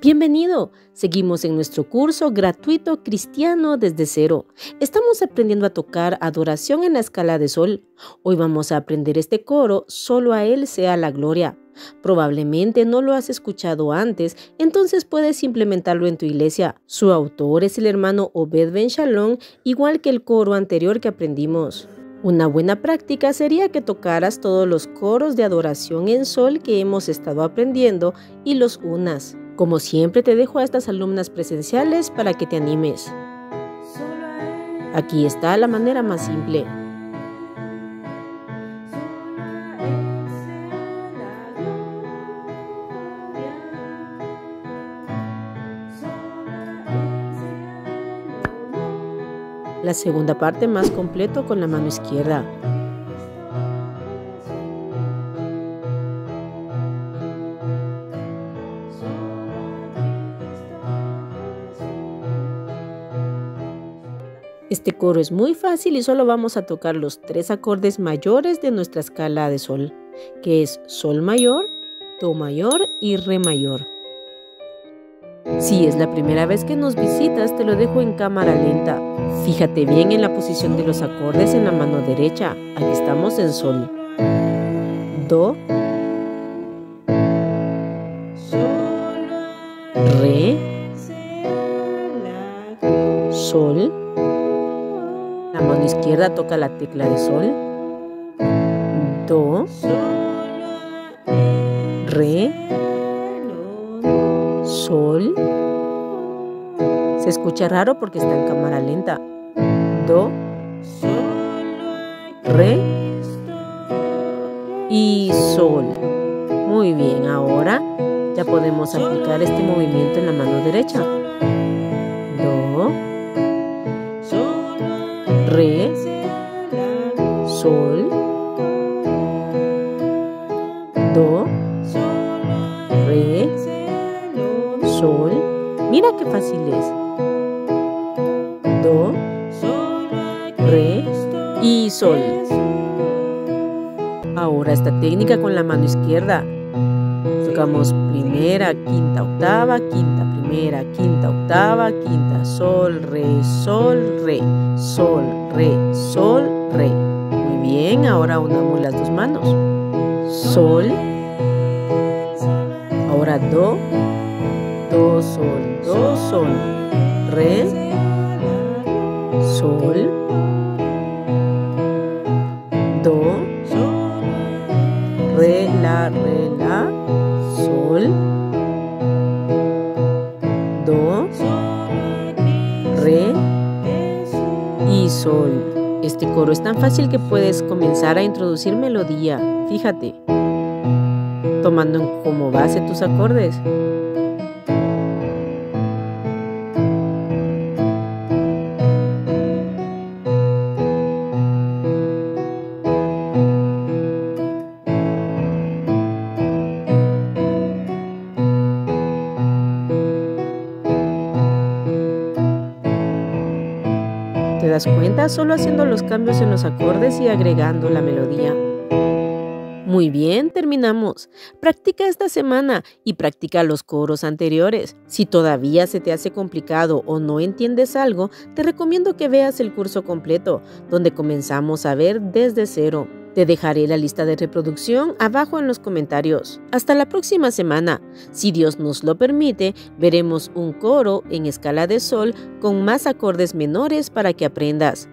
Bienvenido. Seguimos en nuestro curso gratuito cristiano desde cero. Estamos aprendiendo a tocar adoración en la escala de sol. Hoy vamos a aprender este coro, solo a Él sea la gloria. Probablemente no lo has escuchado antes, entonces puedes implementarlo en tu iglesia. Su autor es el hermano Obed Ben Shalom, igual que el coro anterior que aprendimos. Una buena práctica sería que tocaras todos los coros de adoración en sol que hemos estado aprendiendo y los unas. Como siempre te dejo a estas alumnas presenciales para que te animes. Aquí está la manera más simple. La segunda parte más completo con la mano izquierda. Este coro es muy fácil y solo vamos a tocar los tres acordes mayores de nuestra escala de sol, que es sol mayor, do mayor y re mayor. Si es la primera vez que nos visitas, te lo dejo en cámara lenta. Fíjate bien en la posición de los acordes en la mano derecha. Aquí estamos en sol. Do. Re. Sol. Mano izquierda toca la tecla de sol. Do. Re. Sol. Se escucha raro porque está en cámara lenta. Do. Re. Y Sol. Muy bien, ahora ya podemos aplicar este movimiento en la mano derecha. Do, re, sol. Mira qué fácil es. Do, re y sol. Ahora esta técnica con la mano izquierda. Tocamos primera, quinta, octava, quinta, primera, quinta, octava, quinta, sol, re, sol, re, sol, re, sol, re. Muy bien, ahora unamos las dos manos. Sol. Ahora do, do, sol, do, sol, re, sol, do, re, la, re, la, sol, do, re. Y sol. Este coro es tan fácil que puedes comenzar a introducir melodía, fíjate, tomando como base tus acordes. Solo haciendo los cambios en los acordes y agregando la melodía. Muy bien, terminamos. Practica esta semana y practica los coros anteriores. Si todavía se te hace complicado o no entiendes algo, te recomiendo que veas el curso completo, donde comenzamos a ver desde cero. Te dejaré la lista de reproducción abajo en los comentarios. Hasta la próxima semana. Si Dios nos lo permite, veremos un coro en escala de sol con más acordes menores para que aprendas.